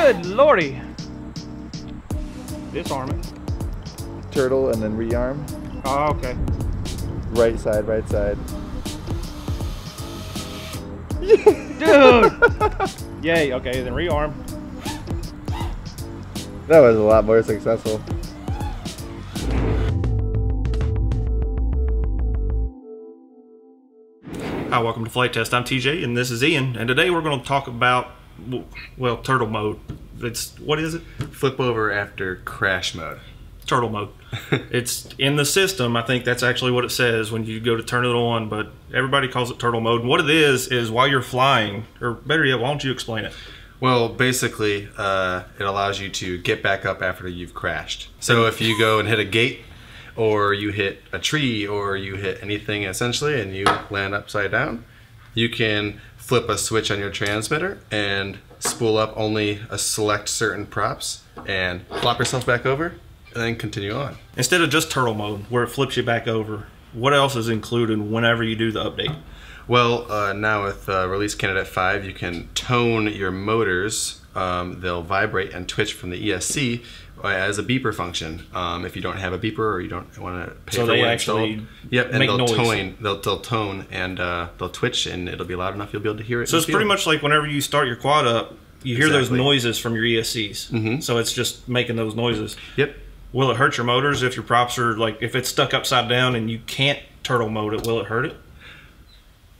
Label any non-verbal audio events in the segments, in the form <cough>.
Good lordy. Disarm it. Turtle and then rearm. Oh, okay. Right side, right side. Dude! <laughs> Yay, okay, then rearm. That was a lot more successful. Hi, welcome to Flite Test. I'm TJ, and this is Ian. And today we're going to talk about, well, turtle mode. It's what is it? Flip over after crash mode. Turtle mode. <laughs> it's in the system. I think that's actually what it says when you go to turn it on. But everybody calls it turtle mode. And what it is is while you're flying, or better yet, why don't you explain it? Well, basically, uh, it allows you to get back up after you've crashed. So if you go and hit a gate, or you hit a tree, or you hit anything essentially, and you land upside down, you can flip a switch on your transmitter and spool up only a select certain props and flop yourself back over, and then continue on. Instead of just turtle mode, where it flips you back over, what else is included whenever you do the update? Well, uh, now with uh, Release Candidate 5, you can tone your motors. Um, they'll vibrate and twitch from the ESC as a beeper function. Um, if you don't have a beeper or you don't want to pay So for they one actually installed. Yep, and they'll noise. tone. They'll, they'll tone and uh, they'll twitch, and it'll be loud enough you'll be able to hear it. So it's pretty much like whenever you start your quad up, you hear those noises from your ESCs. Mhm. So it's just making those noises. Yep. Will it hurt your motors if your props are like if it's stuck upside down and you can't turtle mode it? Will it hurt it?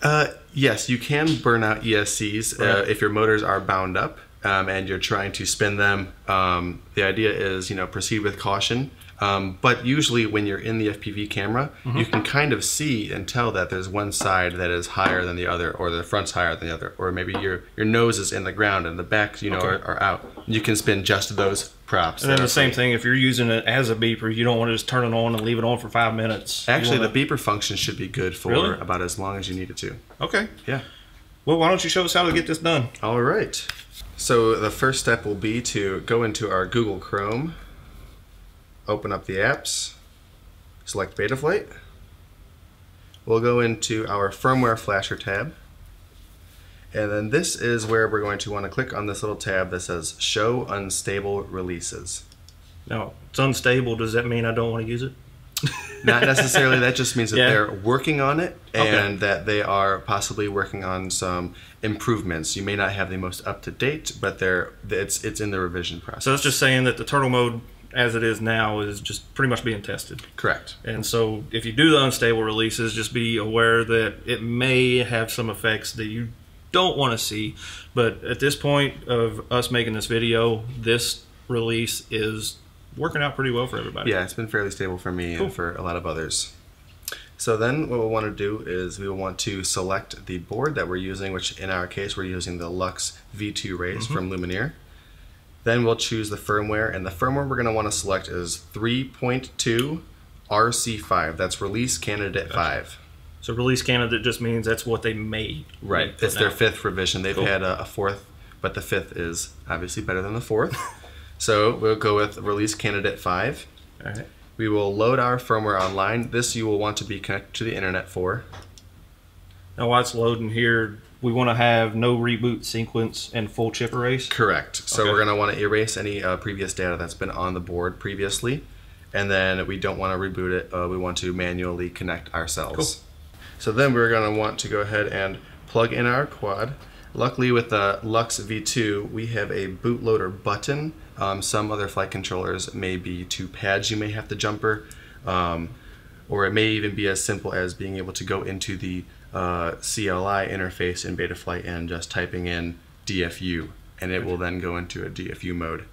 Uh, yes, you can burn out ESCs uh, if your motors are bound up um, and you're trying to spin them. Um, the idea is, you know, proceed with caution. Um, but usually, when you're in the FPV camera, Mm-hmm. you can kind of see and tell that there's one side that is higher than the other, or the front's higher than the other, or maybe your your nose is in the ground and the back, you know, Okay. are, are out. You can spin just those props. And then the same free. thing if you're using it as a beeper, you don't want to just turn it on and leave it on for five minutes. Actually, wanna- the beeper function should be good for Really? about as long as you need it to. okay. Yeah. Well, why don't you show us how to get this done? All right. So the first step will be to go into our Google Chrome, open up the apps, select Betaflight. We'll go into our firmware flasher tab. And then this is where we're going to want to click on this little tab that says show unstable releases. Now it's unstable. Does that mean I don't want to use it? Not necessarily, that just means that Yeah. they're working on it Okay. and that they are possibly working on some improvements. You may not have the most up to date, but they're it's it's in the revision process. So it's just saying that the turtle mode as it is now is just pretty much being tested. Correct. And so if you do the unstable releases, just be aware that it may have some effects that you don't want to see. But at this point of us making this video, this release is working out pretty well for everybody. Yeah, it's been fairly stable for me Cool. and for a lot of others. So then what we'll want to do is we will want to select the board that we're using, which in our case we're using the Lux V2 Race mm-hmm. from Lumenier. Then we'll choose the firmware, and the firmware we're going to want to select is 3.2 RC5. That's Release Candidate 5. So release candidate just means that's what they made. Right. It's their out. fifth revision. They've Cool. had a, a fourth, but the fifth is obviously better than the fourth. <laughs> so we'll go with Release Candidate 5. All right. We will load our firmware online. This you will want to be connected to the internet for. Now while it's loading here, we want to have no reboot sequence and full chip erase. Correct. So Okay. we're going to want to erase any uh, previous data that's been on the board previously. And then we don't want to reboot it. Uh, we want to manually connect ourselves. Cool. So then we're going to want to go ahead and plug in our quad. Luckily with the Lux V2, we have a bootloader button. Um, some other flight controllers may be two pads you may have to jumper. Um, or it may even be as simple as being able to go into the uh, CLI interface in Betaflight and just typing in DFU, and it will then go into a DFU mode.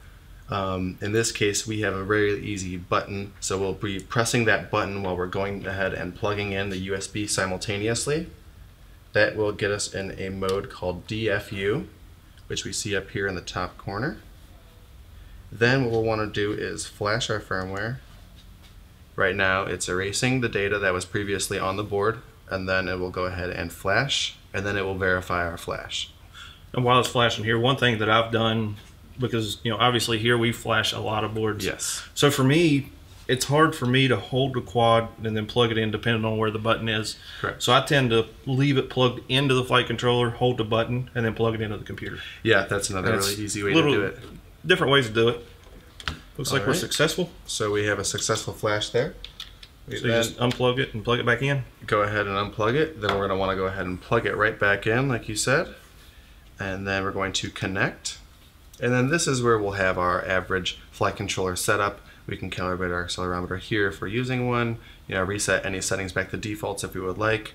Um, in this case, we have a very easy button, so we'll be pressing that button while we're going ahead and plugging in the USB simultaneously. That will get us in a mode called DFU, which we see up here in the top corner. Then what we'll want to do is flash our firmware. Right now it's erasing the data that was previously on the board and then it will go ahead and flash and then it will verify our flash. And while it's flashing here, one thing that I've done because you know obviously here we flash a lot of boards. Yes. So for me, it's hard for me to hold the quad and then plug it in depending on where the button is. Correct. So I tend to leave it plugged into the flight controller, hold the button, and then plug it into the computer. Yeah, that's another That's really easy way to do it. Different ways to do it. Looks like we're successful. So we have a successful flash there. We So you just unplug it and plug it back in. go ahead and unplug it. Then we're going to want to go ahead and plug it right back in, like you said. And then we're going to connect. And then this is where we'll have our average flight controller setup. We can calibrate our accelerometer here if we're using one. You know, reset any settings back to defaults if we would like.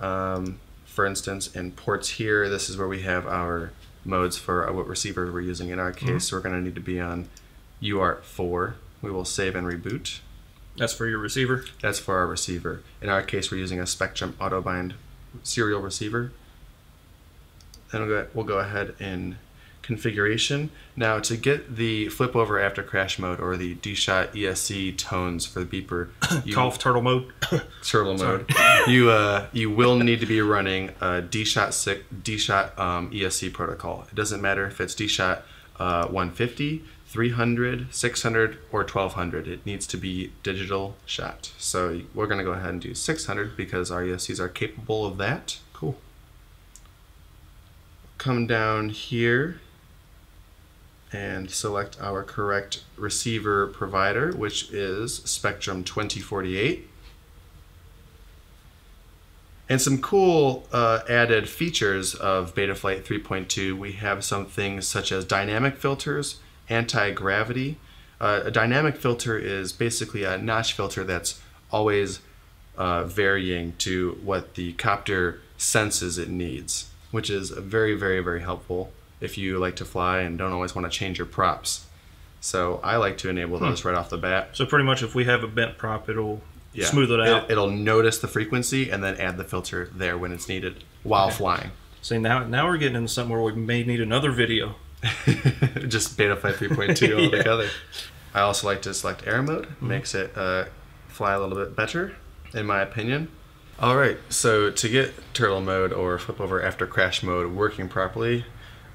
Um, for instance, in ports here, this is where we have our modes for uh, what receiver we're using. In our case, so we're going to need to be on UART4. We will save and reboot. That's for your receiver. That's for our receiver. In our case, we're using a Spektrum Autobind serial receiver. Then we'll go, we'll go ahead in configuration. Now, to get the flip over after crash mode or the D-Shot ESC tones for the beeper, <coughs> you, Cough turtle mode. <coughs> turtle mode, you uh, you will need to be running a D-Shot six D-Shot um, ESC protocol. It doesn't matter if it's D-Shot uh, 150, 300, 600, or 1200. It needs to be digital shot. So we're going to go ahead and do 600 because our ESCs are capable of that. cool. Come down here and select our correct receiver provider, which is Spektrum 2048. And some cool uh, added features of Betaflight 3.2, we have some things such as dynamic filters, anti-gravity. Uh, a dynamic filter is basically a notch filter that's always uh, varying to what the copter senses it needs, which is very, very, very helpful if you like to fly and don't always want to change your props. So I like to enable those right off the bat. So pretty much if we have a bent prop, it'll Yeah. smooth it out. It'll, notice the frequency and then add the filter there when it's needed while flying. See now, now we're getting into something where we may need another video. <laughs> Just Betaflight 3.2 <laughs> altogether. I also like to select air mode. Makes it uh, fly a little bit better, in my opinion. All right, so to get turtle mode or flip over after crash mode working properly,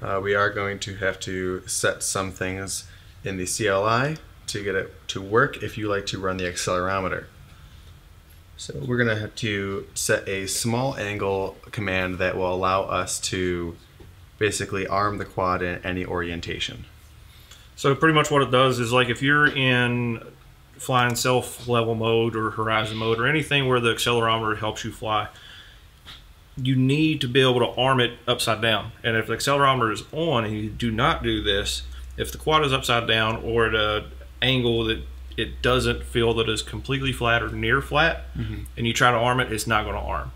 uh, we are going to have to set some things in the CLI to get it to work if you like to run the accelerometer. So we're going to have to set a small angle command that will allow us to basically arm the quad in any orientation. So pretty much what it does is like if you're in flying self level mode or horizon mode or anything where the accelerometer helps you fly, you need to be able to arm it upside down. And if the accelerometer is on and you do not do this, if the quad is upside down or at an angle that it doesn't feel that is completely flat or near flat, mm-hmm. and you try to arm it, it's not going to arm.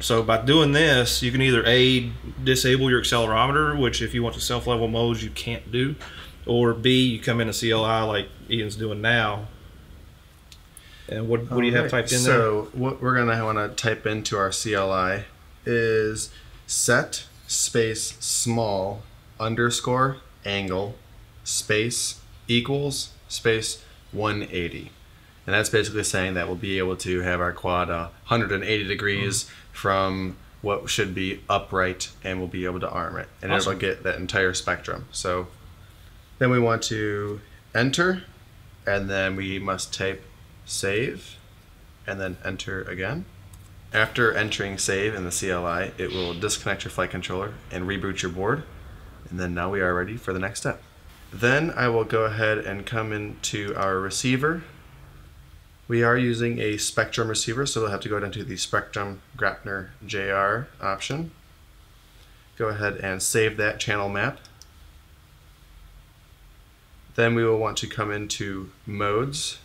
So by doing this, you can either a disable your accelerometer, which if you want to self level modes you can't do, or b you come in a CLI like Ian's doing now. And what what do you have typed in there? So what we're gonna want to type into our CLI is set space small underscore angle space equals space 180. And that's basically saying that we'll be able to have our quad uh, 180 degrees from what should be upright and we'll be able to arm it. And Awesome. it'll get that entire spectrum. So then we want to enter and then we must type save and then enter again. After entering save in the CLI, it will disconnect your flight controller and reboot your board. And then now we are ready for the next step. Then I will go ahead and come into our receiver. We are using a Spektrum receiver, so we'll have to go down to the Spektrum Graupner JR option. Go ahead and save that channel map. Then we will want to come into modes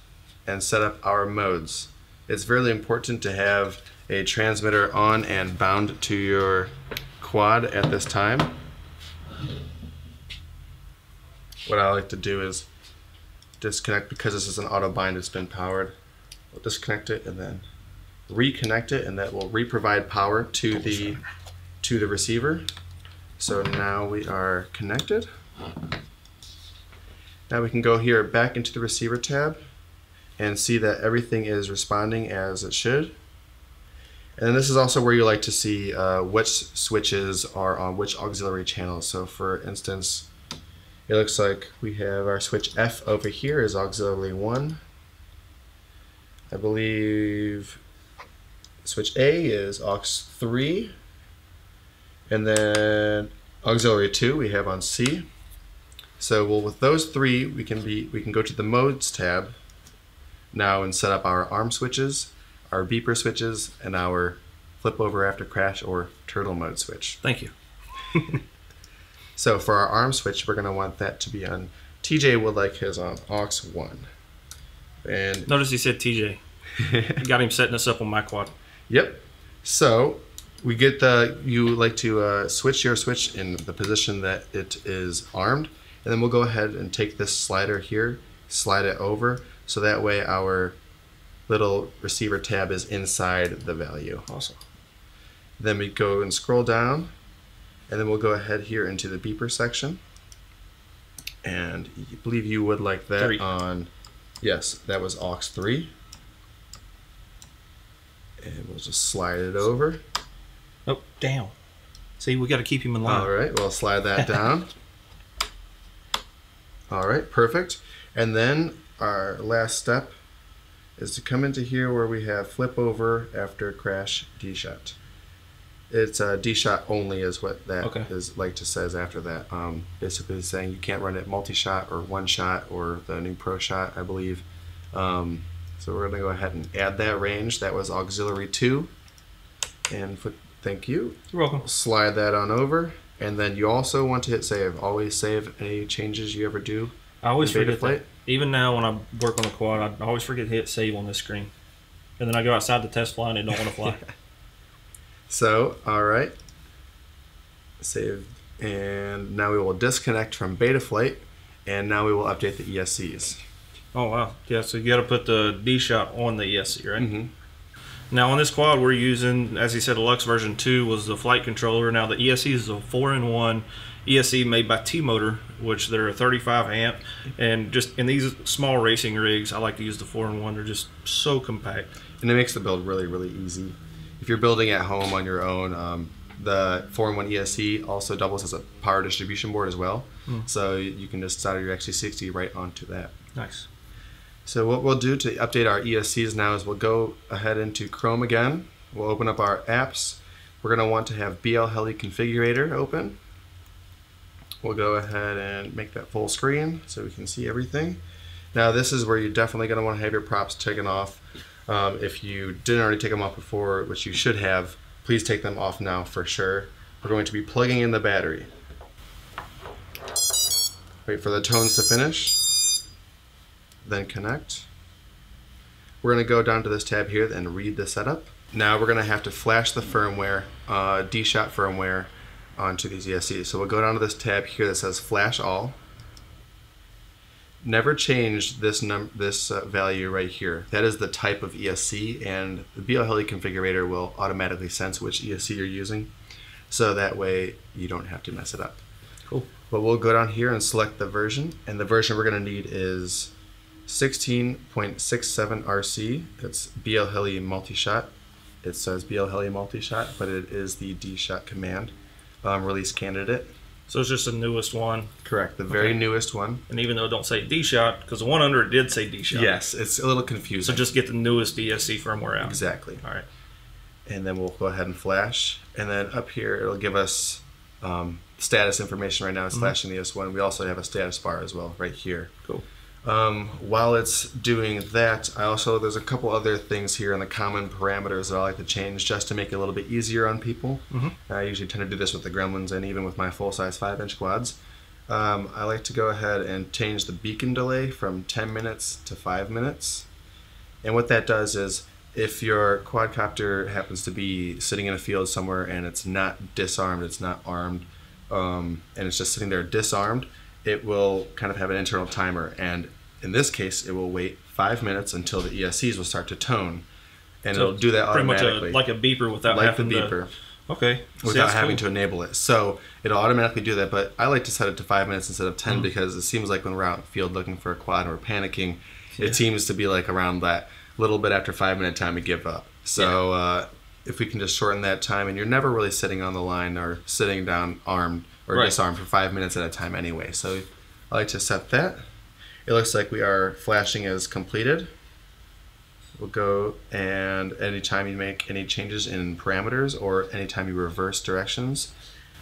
and set up our modes. It's really important to have a transmitter on and bound to your quad at this time. What I like to do is disconnect because this is an auto bind, it's been powered. We'll disconnect it and then reconnect it and that will re-provide power to the to the receiver. So now we are connected. Now we can go here back into the receiver tab and see that everything is responding as it should. And this is also where you like to see uh, which switches are on which auxiliary channels. So for instance, it looks like we have our switch F over here is auxiliary 1, I believe switch A is aux 3. And then auxiliary 2 we have on C. So well, with those three, we can be we can go to the modes tab now and set up our arm switches, our beeper switches, and our flip over after crash or turtle mode switch. Thank you. <laughs> So for our arm switch, we're gonna want that to be on. TJ would like his on aux one, and Notice he said TJ. <laughs> Got him setting us up on my quad. Yep. So we get the you like to uh, switch your switch in the position that it is armed, and then we'll go ahead and take this slider here, slide it over, so that way our little receiver tab is inside the value. Awesome. Then we go and scroll down, and then we'll go ahead here into the beeper section. And I believe you would like that Three. on, yes, that was aux 3. And we'll just slide it over. Oh, damn. See, we got to keep him in line. All right, we'll slide that <laughs> down. All right, perfect. And then our last step is to come into here where we have flip over after crash D shot. It's uh, D shot only is what that is Okay. is like to says after that. Um, basically saying you can't run it multi shot or one shot or the new pro shot, I believe. Um, so we're gonna go ahead and add that range. That was auxiliary two. And put, thank you You're welcome. slide that on over and then you also want to hit save always save any changes you ever do I always forget Flight? that. Even now, when I work on the quad, I always forget to hit save on this screen. And then I go outside the test fly and don't want to fly. <laughs> so all right save and now we will disconnect from beta flight and now we will update the escs oh, wow. Yeah, so you got to put the D shot on the ESC, right? mm-hmm. Now, on this quad, we're using, as he said, Lux version 2 was the flight controller. Now, the ESC is a 4 in 1 ESC made by T Motor, which they're a 35 amp. And just in these small racing rigs, I like to use the 4 in 1. They're just so compact. and it makes the build really really easy if you're building at home on your own um, the 4-in-1 esc also doubles as a power distribution board as well so you can just solder your XT60 right onto that Nice. So what we'll do to update our ESCs now is we'll go ahead into Chrome again. We'll open up our apps. We're going to want to have BLHeli Configurator open. We'll go ahead and make that full screen so we can see everything. Now this is where you're definitely going to want to have your props taken off. Um, if you didn't already take them off before, which you should have, please take them off now for sure. We're going to be plugging in the battery. Wait for the tones to finish then connect. We're going to go down to this tab here and read the setup. Now we're going to have to flash the firmware, uh, D-Shot firmware, onto these ESCs. So we'll go down to this tab here that says Flash All. Never change this num this uh, value right here. That is the type of ESC, and the BLHeli configurator will automatically sense which ESC you're using, so that way you don't have to mess it up. Cool. But we'll go down here and select the version, and the version we're going to need is 16.67 RC. That's BLHeli multi-shot. It says BLHeli multi-shot, but it is the D-shot command um, release candidate. So it's just the newest one. Correct, the very Okay. newest one. And even though it don't say D shot, because the one under it did say D shot. Yes, it's a little confusing. So just get the newest DSC firmware out. exactly. All right. And then we'll go ahead and flash. And then up here, it'll give us um, status information right now. It's flashing the S1. We also have a status bar as well right here. Cool. Um, while it's doing that, I also there's a couple other things here in the common parameters that I like to change just to make it a little bit easier on people. Mhm. I usually tend to do this with the Gremlins and even with my full size five inch quads. Um, I like to go ahead and change the beacon delay from 10 minutes to 5 minutes. And what that does is if your quadcopter happens to be sitting in a field somewhere and it's not disarmed, it's not armed, um, and it's just sitting there disarmed, it will kind of have an internal timer. And in this case, it will wait five minutes until the ESCs will start to tone. And So it'll do that Pretty much automatically. a, like a beeper without like the having beeper to. Okay. Without that's having cool. to enable it. So it'll automatically do that. But I like to set it to five minutes instead of 10 Mm-hmm. because it seems like when we're out in the field looking for a quad and we're panicking, Yeah. it seems to be like around that little bit after five minute time we give up. So uh, if we can just shorten that time, and you're never really sitting on the line or sitting down armed or Right. disarmed for five minutes at a time anyway. So I like to set that. It looks like we are flashing as completed. We'll go and anytime you make any changes in parameters or anytime you reverse directions,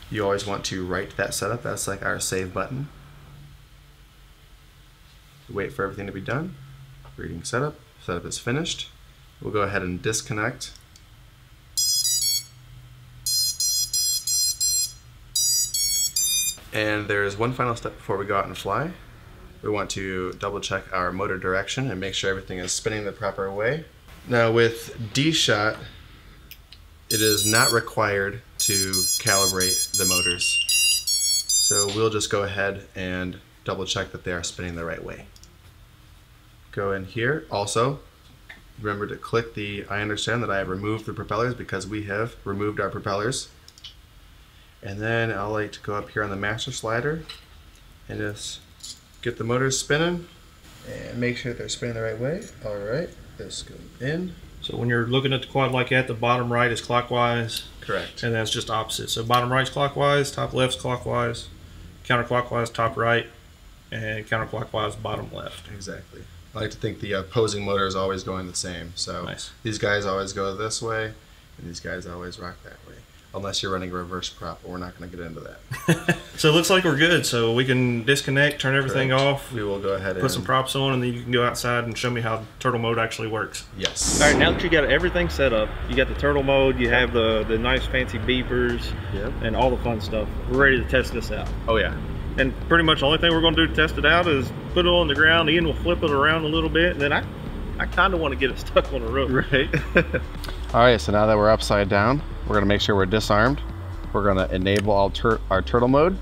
you always want to write that setup. That's like our save button. Wait for everything to be done. Reading setup. Setup is finished. We'll go ahead and disconnect. And there's one final step before we go out and fly. We want to double check our motor direction and make sure everything is spinning the proper way. Now with D-Shot, it is not required to calibrate the motors. So we'll just go ahead and double check that they are spinning the right way. Go in here. Also, remember to click the I understand that I have removed the propellers because we have removed our propellers. And then I'll like to go up here on the master slider and just get the motors spinning and make sure they're spinning the right way. All right, this goes in. So when you're looking at the quad like that, the bottom right is clockwise, Correct. and that's just opposite. So bottom right's clockwise, top left's clockwise, counterclockwise top right, and counterclockwise bottom left. Exactly. I like to think the opposing motor is always going the same. So Nice. these guys always go this way, and these guys always rock that way. Unless you're running a reverse prop, but we're not going to get into that. <laughs> So it looks like we're good. So we can disconnect, turn everything Correct. off, We will go ahead and put some props on, and then you can go outside and show me how turtle mode actually works. Yes. All right, now that you got everything set up, you got the turtle mode, you have the the nice fancy beepers, Yep. and all the fun stuff. We're ready to test this out. Oh yeah. And pretty much the only thing we're going to do to test it out is put it on the ground. Ian will flip it around a little bit, and then I, I kind of want to get it stuck on the roof. Right. <laughs> <laughs> All right. So now that we're upside down, we're gonna make sure we're disarmed. We're gonna enable our, tur- our turtle mode.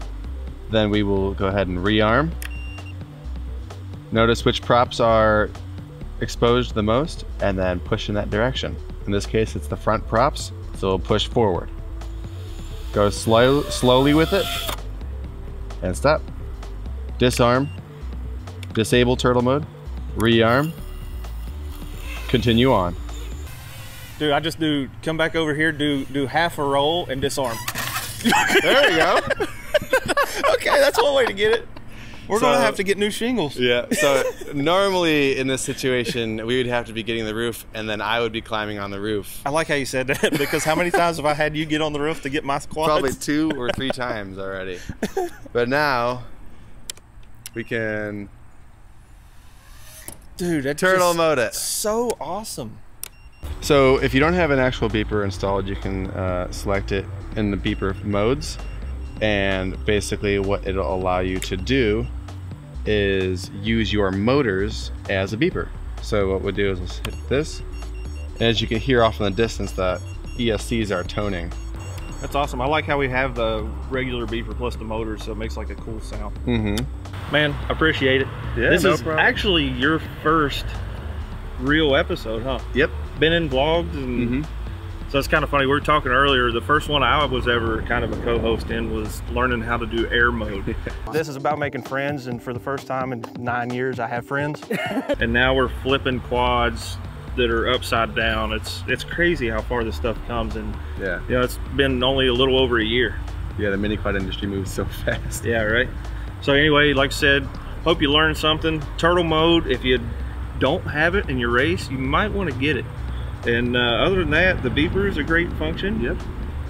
Then we will go ahead and rearm. Notice which props are exposed the most, and then push in that direction. In this case, it's the front props, so we'll push forward. Go slow, slowly with it, and stop. Disarm. Disable turtle mode. Rearm. Continue on. Dude, I just do come back over here, do do half a roll, and disarm. There we go. <laughs> okay, that's one way to get it. We're So- gonna have to get new shingles. Yeah. So normally in this situation, we would have to be getting the roof, and then I would be climbing on the roof. I like how you said that <laughs> because how many times have I had you get on the roof to get my quads? Probably <laughs> two or three times already. But now we can dude. That's turtle mode it. So awesome. So if you don't have an actual beeper installed, you can uh, select it in the beeper modes. And basically what it'll allow you to do is use your motors as a beeper. So what we'll do is we'll hit this. And as you can hear off in the distance, the ESCs are toning. That's awesome. I like how we have the regular beeper plus the motor, so it makes like a cool sound. Mm-hmm. Man, I appreciate it. Yeah, this no is problem. actually your first real episode, huh? Yep. Been in vlogs and Mm-hmm. so it's kind of funny. We were talking earlier. The first one I was ever kind of a co-host in was learning how to do air mode. <laughs> this is about making friends, and for the first time in nine years, I have friends. <laughs> and now we're flipping quads that are upside down. It's it's crazy how far this stuff comes, and Yeah. you know it's been only a little over a year. Yeah, the mini quad industry moves so <laughs> fast. Yeah, right. So anyway, like I said, hope you learned something. Turtle mode, if you don't have it in your race, you might want to get it. And uh, other than that, the beeper is a great function. Yep.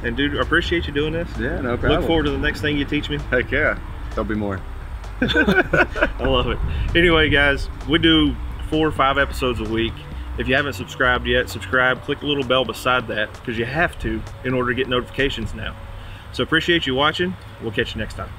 And dude, I appreciate you doing this. Yeah, no problem. Look forward to the next thing you teach me. Heck yeah. There'll be more. <laughs> I love it. Anyway, guys, we do four or five episodes a week. If you haven't subscribed yet, subscribe. Click the little bell beside that because you have to in order to get notifications now. So appreciate you watching. We'll catch you next time.